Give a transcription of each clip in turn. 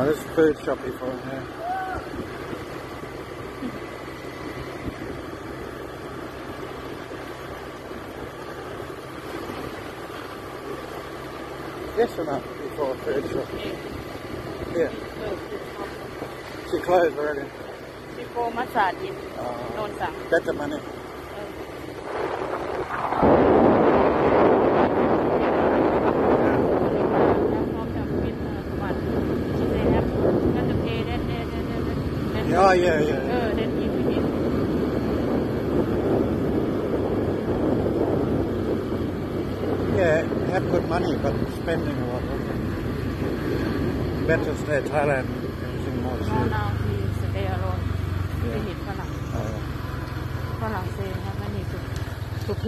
Oh, there's food shop before in here. Yes or no? before food shop? Yeah. She closed already. Before massage. Oh. no. Get the money. เดน Yeah, yeah, เอ yeah. อเดนอีพีนิ Yeah, have good money, but spending a lot. Better stay Thailand using more นอ shit. นาวทีสเตย์อโลนที่เห็นฝรั่ง Uh, ฝรั่งเซครับไม่มีสุสุเพ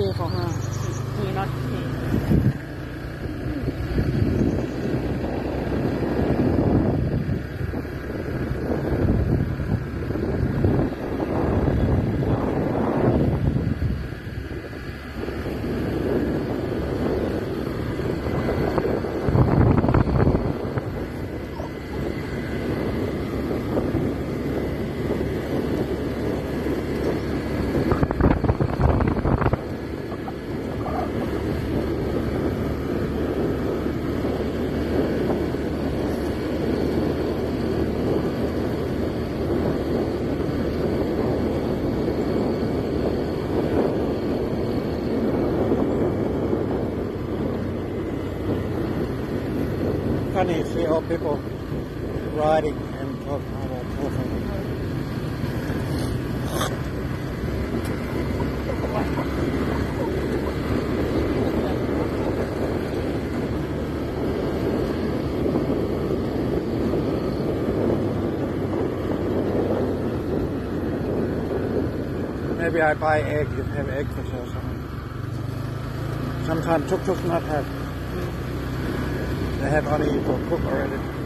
funny to see people riding and oh, talking about Maybe I buy eggs if have eggs for sale. Sometimes tuk-tuk's not have they have only for cook already.